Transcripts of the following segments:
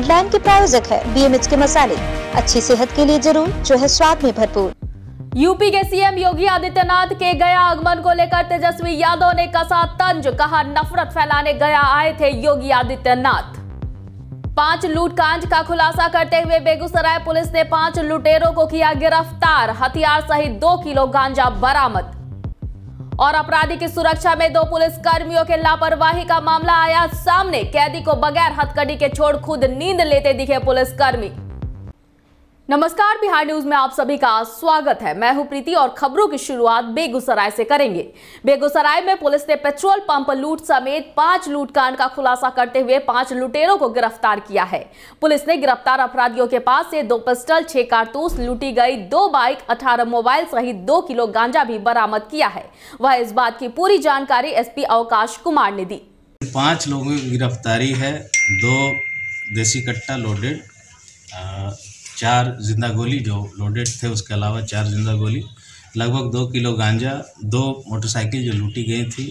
Midland के प्रायोजक है बीएमएच के मसाले। अच्छी सेहत के लिए ज़रूर, जो है स्वाद में भरपूर। यूपी के सीएम योगी आदित्यनाथ के गया आगमन को लेकर तेजस्वी यादव ने कसा तंज कहा, नफरत फैलाने गया आए थे योगी आदित्यनाथ। पाँच लूट कांड का खुलासा करते हुए बेगूसराय पुलिस ने पाँच लुटेरों को किया गिरफ़्तार। हथियार सहित दो किलो गांजा बरामद। और अपराधी की सुरक्षा में दो पुलिस कर्मियों के लापरवाही का मामला आया सामने। कैदी को बगैर हथकड़ी के छोड़ खुद नींद लेते दिखे पुलिसकर्मी। नमस्कार, बिहार न्यूज़ में आप सभी का स्वागत है। मैं हूँ प्रीति और खबरों की शुरुआत बेगूसराय से करेंगे। बेगूसराय में पुलिस ने पेट्रोल पंप लूट समेत पाँच लूट कांड का खुलासा करते हुए पाँच लुटेरों को गिरफ़्तार किया है। पुलिस ने गिरफ़्तार अपराधियों के पास से दो पिस्टल, छह कारतूस, लूटी गई दो बाइक, अठारह मोबाइल सहित दो किलो गांजा भी बरामद किया है। वह इस बात की पूरी जानकारी एसपी अवकाश कुमार ने दी। पाँच लोगों की गिरफ्तारी है, दो देसी कट्टा लोडेड चार ज़िंदा गोली जो लोडेड थे, उसके अलावा चार ज़िंदा गोली। लगभग दो किलो गांजा, दो मोटरसाइकिल जो लूटी गई थी।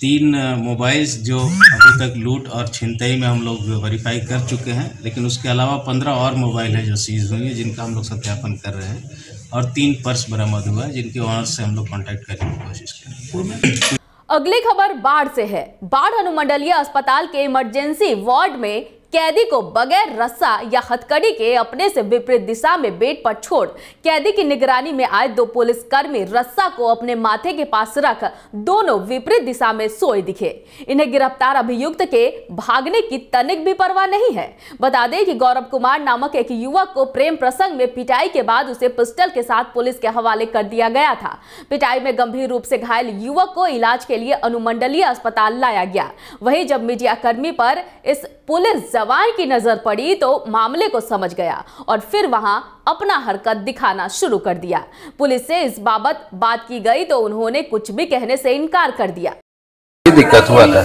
तीन मोबाइल्स जो अभी तक लूट और छिनतई में हम लोग वेरीफाई कर चुके हैं। लेकिन उसके अलावा पंद्रह और मोबाइल है जो सीज हुई है, जिनका हम लोग सत्यापन कर रहे हैं। और तीन पर्स बरामद हुआ है, जिनके ऑनर से हम लोग कॉन्टैक्ट करने की कोशिश करेंगे अगली खबर बाढ़ से है। बाढ़ अनुमंडलीय अस्पताल के इमरजेंसी वार्ड में कैदी को बगैर रस्सा या हथकड़ी के अपने से विपरीत दिशा में बेड पर छोड़, कैदी की निगरानी में आए दो पुलिसकर्मी रस्सा को अपने माथे के पास रख दोनों विपरीत दिशा में सोए दिखे। इन्हें गिरफ़्तार अभियुक्त के भागने की तनिक भी परवाह नहीं है। बता दें कि गौरव कुमार नामक एक युवक को प्रेम प्रसंग में पिटाई के बाद उसे पिस्टल के साथ पुलिस के हवाले कर दिया गया था। पिटाई में गंभीर रूप से घायल युवक को इलाज के लिए अनुमंडलीय अस्पताल लाया गया। वही जब मीडिया कर्मी पर इस पुलिस जवान की नज़र पड़ी तो मामले को समझ गया और फिर वहाँ अपना हरकत दिखाना शुरू कर दिया। पुलिस से इस बाबत बात की गई तो उन्होंने कुछ भी कहने से इनकार कर दिया। दिक्कत हुआ था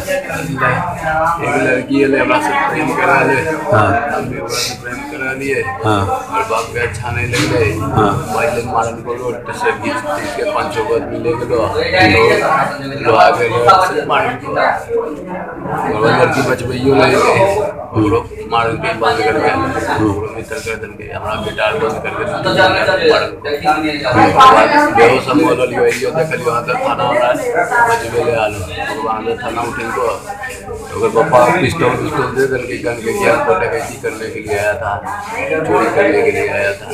एक लड़की है हमरा से प्रेम करा ले हाँ। हम से प्रेम करा लिए हाँ। और बाप के अच्छा नहीं लग रहे हाँ। पहले मारन को रोड से बीच तीस के पाँच छह आदमी ले गेलो लो लो आगे लो मारन को और वो लड़की बचबइयो ले गए मारन के बंद कर के ओकरो मित्र कर देन के हमरा बेटा बंद कर के मारन को बेहोश हम बोल लियो यो देखलियो हाथ थाना वाला बचबे ले आलो वहाँ थाना उठे को, अगर पापा पिस्टल पिस्टल दे दल के गन के ज्ञान को डकैती करने के लिए आया था, चोरी करने के लिए आया था।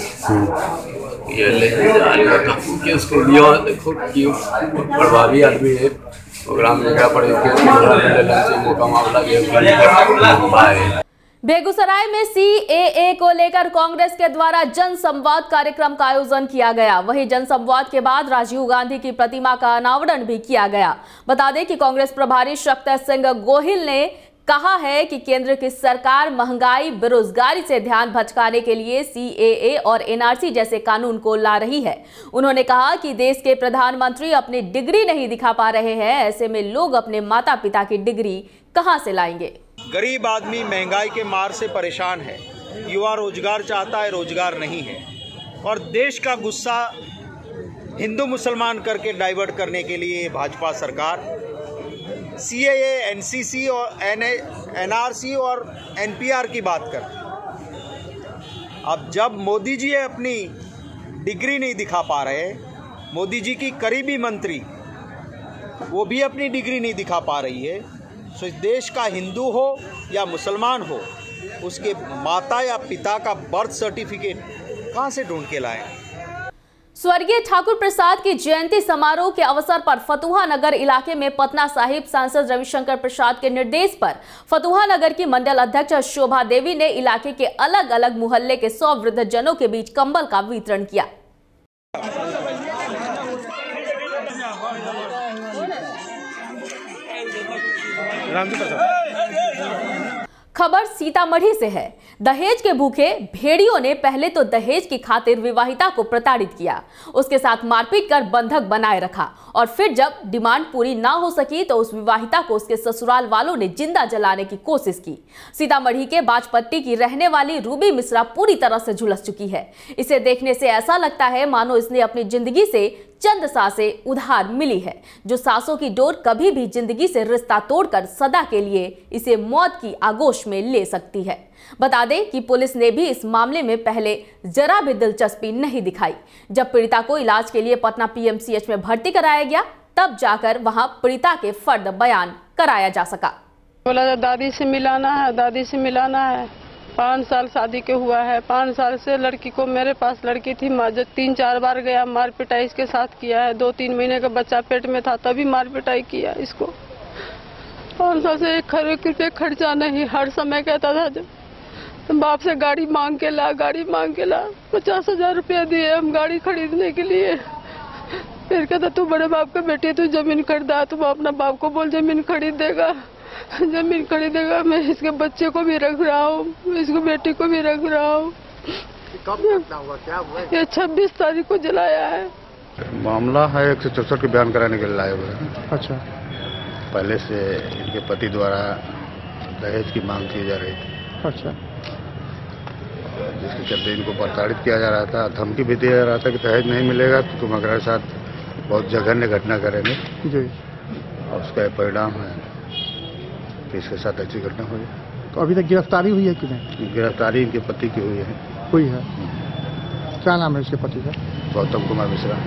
ये ले जा लिया था क्योंकि उसको लिए देखो कि प्रभावी आदमी है प्रोग्राम में क्या पड़े केस के लिए ले लेंगे मौका मामला गया बाय बेगूसराय में सीएए को लेकर कांग्रेस के द्वारा जन संवाद कार्यक्रम का आयोजन किया गया। वहीं जन संवाद के बाद राजीव गांधी की प्रतिमा का अनावरण भी किया गया। बता दें कि कांग्रेस प्रभारी शक्ति सिंह गोहिल ने कहा है कि केंद्र की सरकार महँगाई, बेरोजगारी से ध्यान भटकाने के लिए सीएए और एनआरसी जैसे कानून को ला रही है। उन्होंने कहा कि देश के प्रधानमंत्री अपनी डिग्री नहीं दिखा पा रहे हैं। ऐसे में लोग अपने माता पिता की डिग्री कहाँ से लाएँगे? गरीब आदमी महँगाई के मार से परेशान है। युवा रोज़गार चाहता है, रोज़गार नहीं है। और देश का गुस्सा हिंदू मुसलमान करके डाइवर्ट करने के लिए भाजपा सरकार सी एन सी सी और एन एन आर सी और एन पी आर की बात कर अब जब मोदी जी अपनी डिग्री नहीं दिखा पा रहे, मोदी जी की करीबी मंत्री, वो भी अपनी डिग्री नहीं दिखा पा रही है सो इस देश का हिंदू हो या मुसलमान हो, उसके माता या पिता का बर्थ सर्टिफिकेट कहाँ से ढूंढ के लाएँ? स्वर्गीय ठाकुर प्रसाद की जयंती समारोह के अवसर पर फतुहा नगर इलाके में पटना साहिब सांसद रविशंकर प्रसाद के निर्देश पर फतुहा नगर की मंडल अध्यक्ष शोभा देवी ने इलाके के अलग अलग मुहल्ले के सौ वृद्ध जनों के बीच कंबल का वितरण किया। खबर सीतामढ़ी से है। दहेज के भूखे भेड़ियों ने पहले तो दहेज की खातिर विवाहिता को प्रताड़ित किया। उसके साथ मारपीट कर बंधक बनाए रखा और फिर जब डिमांड पूरी ना हो सकी तो उस विवाहिता को उसके ससुराल वालों ने ज़िंदा जलाने की कोशिश की। सीतामढ़ी के बाजपट्टी की रहने वाली रूबी मिश्रा पूरी तरह से झुलस चुकी है। इसे देखने से ऐसा लगता है, मानो इसने अपनी ज़िंदगी से चंद साँसें उधार मिली है, जो सांसों की डोर कभी भी ज़िंदगी से रिश्ता तोड़कर सदा के लिए इसे मौत की आगोश में ले सकती है। बता दें कि पुलिस ने भी इस मामले में पहले जरा भी दिलचस्पी नहीं दिखाई। जब पीड़िता को इलाज के लिए पटना पीएमसीएच में भर्ती कराया गया, तब जाकर वहाँ पीड़िता के फर्द बयान कराया जा सका। बोला दादी से मिलाना है, दादी से मिलाना है। पाँच साल शादी के हुआ है। पाँच साल से लड़की को मेरे पास लड़की थी जो तीन चार बार गया, मार पिटाई इसके साथ किया है। दो तीन महीने का बच्चा पेट में था, तभी मार पिटाई किया इसको। पाँच साल से एक रुपये खर्चा नहीं, हर समय कहता था जब बाप से गाड़ी मांग के ला, गाड़ी मांग के ला, पचास हज़ार रुपया दिए हम गाड़ी खरीदने के लिए। फिर कहता, तू बड़े बाप का बेटी तू ज़मीन खरीदा तुम अपना बाप को बोल ज़मीन खरीद देगा। ज़मीन खरीदेगा मैं इसके बच्चे को भी रख रहा हूँ इसको बेटी को भी रख रहा हूँ। ये छब्बीस तारीख को जलाया है। मामला है एक सौ चौसठ के बयान कराने के लिए लाए हुए हैं। अच्छा। पहले से इनके पति द्वारा दहेज की मांग की जा रही थी। अच्छा। जिसके चलते इनको प्रताड़ित किया जा रहा था धमकी भी दिया जा रहा था कि दहेज नहीं मिलेगा तो तुम हमारे साथ बहुत जघन्य घटना करेंगे। जी। और उसका परिणाम है इसके साथ ऐसी घटना हुई तो अभी तक गिरफ्तारी हुई है कि नहीं? गिरफ्तारी इनके पति की हुई है। हुई है। क्या नाम है इसके पति का? गौतम कुमार मिश्रा।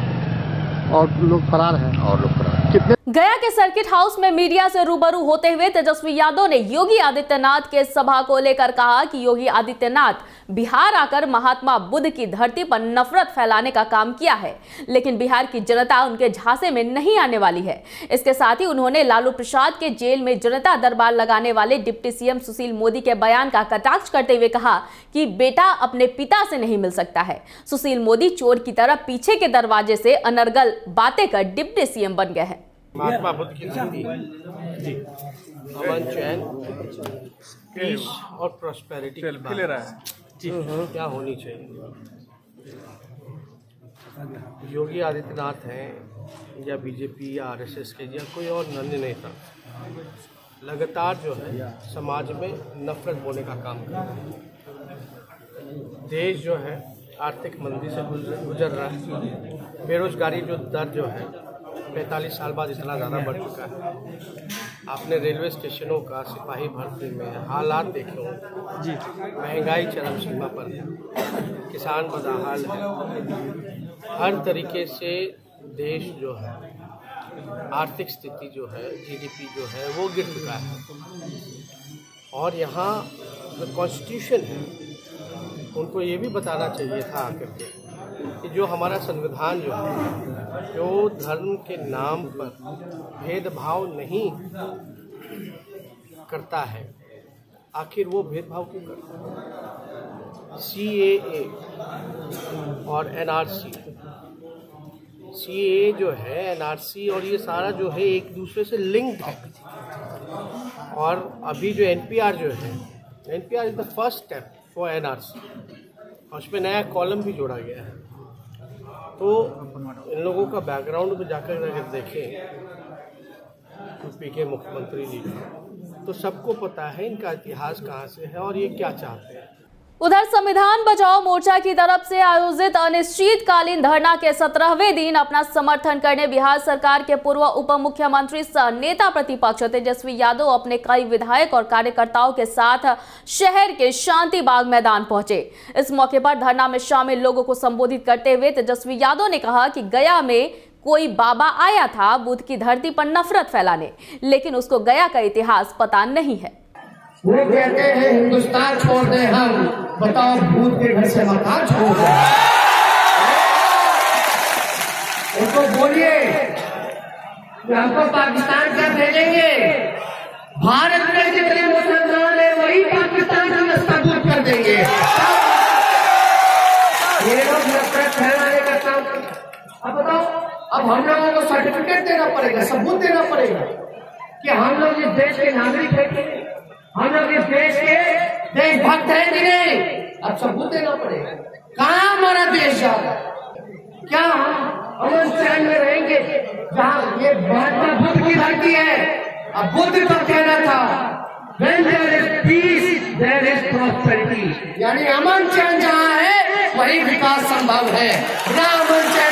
और लोग फरार हैं? और लोग फरार कितने गया के सर्किट हाउस में मीडिया से रूबरू होते हुए तेजस्वी यादव ने योगी आदित्यनाथ के सभा को लेकर कहा कि योगी आदित्यनाथ बिहार आकर महात्मा बुद्ध की धरती पर नफरत फैलाने का काम किया है, लेकिन बिहार की जनता उनके झांसे में नहीं आने वाली है। इसके साथ ही उन्होंने लालू प्रसाद के जेल में जनता दरबार लगाने वाले डिप्टी सीएम सुशील मोदी के बयान का कटाक्ष करते हुए कहा कि बेटा अपने पिता से नहीं मिल सकता है। सुशील मोदी चोर की तरह पीछे के दरवाजे से अनर्गल बातें कर डिप्टी सीएम बन गए हैं। महात्मा बुद्ध की धरती अमन चैन। पीस और प्रॉस्पेरिटी की बात। रहा है। जी। क्या होनी चाहिए? योगी आदित्यनाथ हैं या बीजेपी या आरएसएस के या कोई और अन्य नेता लगातार जो है समाज में नफरत बोने का काम कर रहे हैं। देश जो है आर्थिक मंदी से गुजर रहा है। बेरोजगारी जो दर जो है पैंतालीस साल बाद इतना ज़्यादा बढ़ चुका है। आपने रेलवे स्टेशनों का सिपाही भर्ती में हालात देखे होंगे जी। महँगाई चरम सीमा पर है। किसान बदहाल है। हर तरीके से देश जो है आर्थिक स्थिति जो है जीडीपी जो है वो गिर चुका है। और यहाँ जो कॉन्स्टिट्यूशन है उनको ये भी बताना चाहिए था आकर के कि जो हमारा संविधान जो है, जो धर्म के नाम पर भेदभाव नहीं करता है, आखिर वो भेदभाव क्यों करता है? सी ए और एन आर सी सी ए जो है एन आर सी और ये सारा जो है एक दूसरे से लिंक्ड है। और अभी जो एन पी आर जो है N P R is the first step for N R C और उसमें नया कॉलम भी जोड़ा गया है। तो इन लोगों का बैकग्राउंड में जाकर अगर देखें यूपी के मुख्यमंत्री जी का तो सबको पता है इनका इतिहास कहाँ से है और ये क्या चाहते हैं। उधर संविधान बचाओ मोर्चा की तरफ़ से आयोजित अनिश्चितकालीन धरना के सत्रहवें दिन अपना समर्थन करने बिहार सरकार के पूर्व उप मुख्यमंत्री सह नेता प्रतिपक्ष तेजस्वी यादव अपने कई विधायक और कार्यकर्ताओं के साथ शहर के शांति बाग मैदान पहुँचे। इस मौके पर धरना में शामिल लोगों को संबोधित करते हुए तेजस्वी यादव ने कहा कि गया में कोई बाबा आया था, बुद्ध की धरती पर नफरत फैलाने, लेकिन उसको गया का इतिहास पता नहीं है। वो कहते हैं हिंदुस्तान छोड़ दे हम। बताओ, भूत के घर से मकान छोड़ दे उनको बोलिए कि हमको पाकिस्तान क्या भेजेंगे। भारत में जितने मुसलमान है, वही पाकिस्तान की दूर कर देंगे। ये लोग नफरत फैलाने का काम अब बताओ, अब हम लोगों को सर्टिफिकेट देना पड़ेगा, सबूत देना पड़ेगा कि हम लोग इस देश के नागरिक है कि हम लोग इस देश के देशभक्त है कि नहीं? अब सबूत देना पड़ेगा। कहाँ हमारा देश जा क्या हम अमन चैन में रहेंगे? जहाँ ये महात्मा बुद्ध की धरती है। अब बुद्ध तो कहना था When there is peace, there is prosperity. यानी अमन चैन जहाँ है वही विकास संभव है। बिना अमन चैन के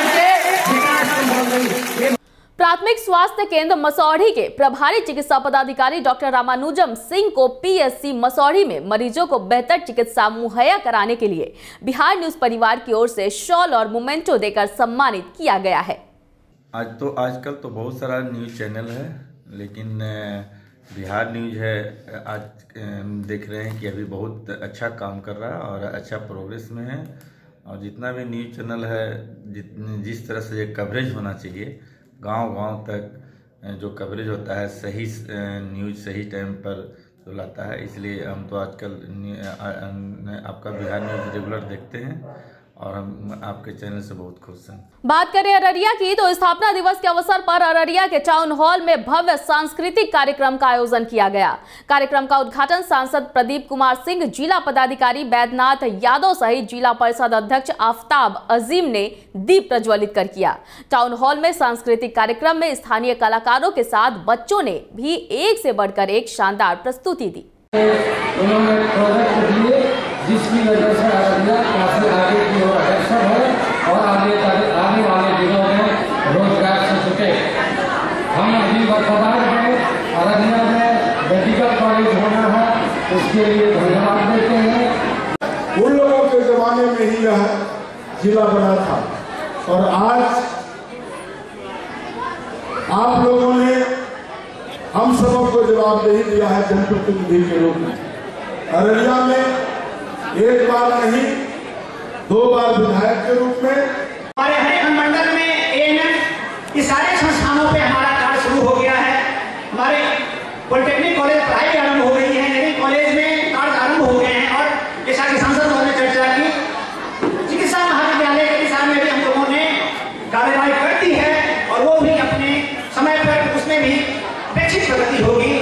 प्राथमिक स्वास्थ्य केंद्र मसौढ़ी के प्रभारी चिकित्सा पदाधिकारी डॉक्टर रामानुजम सिंह को पीएससी मसौढ़ी में मरीजों को बेहतर चिकित्सा मुहैया कराने के लिए बिहार न्यूज़ परिवार की ओर से शॉल और मोमेंटो देकर सम्मानित किया गया है। आज तो आजकल तो बहुत सारा न्यूज़ चैनल है, लेकिन बिहार न्यूज़ है, आज देख रहे हैं कि अभी बहुत अच्छा काम कर रहा है और अच्छा प्रोग्रेस में है। और जितना भी न्यूज़ चैनल है जिस तरह से ये कवरेज होना चाहिए गाँव गाँव तक जो कवरेज होता है, सही न्यूज़ सही टाइम पर तो लाता है, इसलिए हम तो आजकल आपका बिहार न्यूज़ रेगुलर देखते हैं। और हम आपके चैनल से बहुत खुश हैं। बात करें अररिया की तो स्थापना दिवस के अवसर पर अररिया के टाउन हॉल में भव्य सांस्कृतिक कार्यक्रम का आयोजन किया गया। कार्यक्रम का उद्घाटन सांसद प्रदीप कुमार सिंह जिला पदाधिकारी बैद्यनाथ यादव सहित जिला परिषद अध्यक्ष आफ्ताब अजीम ने दीप प्रज्वलित कर किया। टाउन हॉल में सांस्कृतिक कार्यक्रम में स्थानीय कलाकारों के साथ बच्चों ने भी एक से बढ़कर एक शानदार प्रस्तुति दी। उन्होंने प्रोजेक्ट दिए जिसकी वजह से अररिया काफ़ी आगे और आगे आने वाले दिनों में रोज़गार से जुटे हम अभी बरकरार हैं अररिया में मेडिकल कॉलेज होना है, उसके लिए धन्यवाद देते हैं। उन लोगों के जमाने में ही यह जिला बना था। और आज आप लोगों ने हम सबों को जवाबदेही दिया है जनप्रतिनिधि के रूप में। अररिया में एक बार नहीं, दो बार विधायक के रूप में में सारे संस्थानों पे हमारा कार्य शुरू हो गया है। हमारे पॉलिटेक्निक कॉलेज पढ़ाई आरंभ हो गई है कॉलेज में कार्य आरंभ हो गए हैं और जैसा कि सांसद ने चर्चा की। चिकित्सा महाविद्यालय के दिशा में भी हम लोगों ने कार्यवाही कर दी है और वो भी अपने समय पर उसमें भी अपेक्षित प्रगति होगी।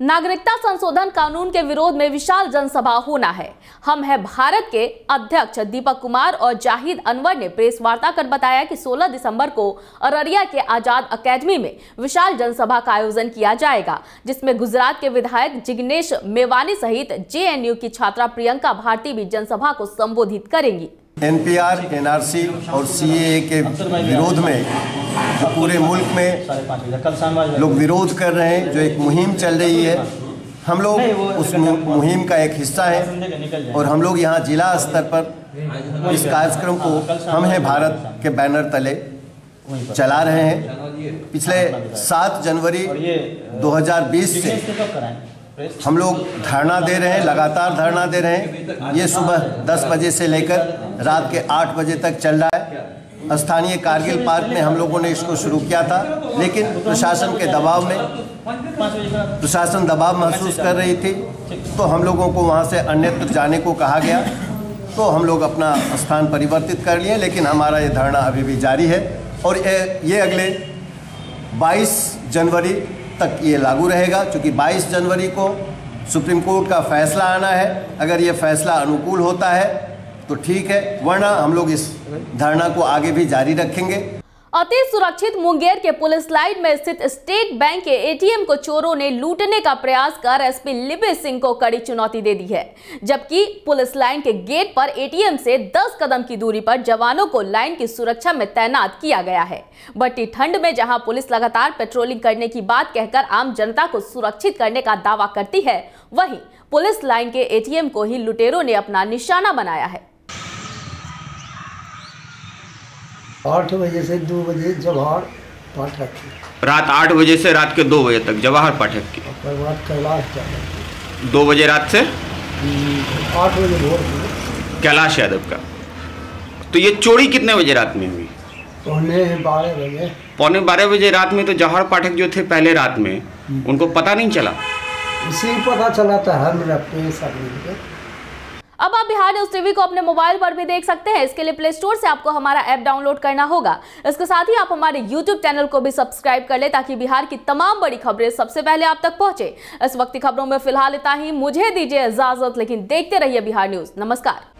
नागरिकता संशोधन कानून के विरोध में विशाल जनसभा होना है। हम है भारत के अध्यक्ष दीपक कुमार और जाहिद अनवर ने प्रेस वार्ता कर बताया कि 16 दिसंबर को अररिया के आज़ाद एकेडमी में विशाल जनसभा का आयोजन किया जाएगा, जिसमें गुजरात के विधायक जिग्नेश मेवानी सहित जेएनयू की छात्रा प्रियंका भारती भी जनसभा को संबोधित करेंगी। एनपीआर, एनआरसी और सीएए के विरोध में जो पूरे मुल्क में लोग विरोध कर रहे हैं जो एक मुहिम चल रही है हम लोग उस मुहिम का एक हिस्सा है और हम लोग यहाँ जिला स्तर पर इस कार्यक्रम को हम हैं भारत के बैनर तले चला रहे हैं। पिछले सात जनवरी 2020 से हम लोग धरना दे रहे हैं, लगातार धरना दे रहे हैं। ये सुबह 10 बजे से लेकर रात के 8 बजे तक चल रहा है। स्थानीय कारगिल पार्क में हम लोगों ने इसको शुरू किया था, लेकिन प्रशासन के दबाव में, प्रशासन दबाव महसूस कर रही थी। तो हम लोगों को वहाँ से अन्यत्र जाने को कहा गया। तो हम लोग अपना स्थान परिवर्तित कर लिए, लेकिन हमारा ये धरना अभी भी जारी है। और ये अगले 22 जनवरी तक ये लागू रहेगा क्योंकि 22 जनवरी को सुप्रीम कोर्ट का फैसला आना है। अगर ये फैसला अनुकूल होता है तो ठीक है, वरना हम लोग इस धरना को आगे भी जारी रखेंगे। अति सुरक्षित मुंगेर के पुलिस लाइन में स्थित स्टेट बैंक के एटीएम को चोरों ने लूटने का प्रयास कर एसपी लिबे सिंह को कड़ी चुनौती दे दी है, जबकि पुलिस लाइन के गेट पर एटीएम से 10 कदम की दूरी पर जवानों को लाइन की सुरक्षा में तैनात किया गया है। बट्टी ठंड में जहाँ पुलिस लगातार पेट्रोलिंग करने की बात कहकर आम जनता को सुरक्षित करने का दावा करती है, वहीं पुलिस लाइन के एटीएम को ही लुटेरों ने अपना निशाना बनाया है। आठ बजे से दो बजे जवाहर पाठक की रात आठ बजे से रात के दो बजे तक जवाहर पाठक की बाद कैलाश यादव दो बजे रात से? आठ बजे भोर कैलाश यादव का। तो ये चोरी कितने बजे रात में हुई? पौने बारह बजे। पौने बारह बजे रात में तो जवाहर पाठक जो थे पहले रात में उनको पता नहीं चला? इसी पता चला था हम रखते हैं सब मिलकर अब आप बिहार न्यूज़ टीवी को अपने मोबाइल पर भी देख सकते हैं। इसके लिए प्ले स्टोर से आपको हमारा ऐप डाउनलोड करना होगा। इसके साथ ही आप हमारे यूट्यूब चैनल को भी सब्सक्राइब कर ले ताकि बिहार की तमाम बड़ी खबरें सबसे पहले आप तक पहुँचे। इस वक्त की खबरों में फ़िलहाल इतना ही। मुझे दीजिए इजाज़त, लेकिन देखते रहिए बिहार न्यूज़। नमस्कार।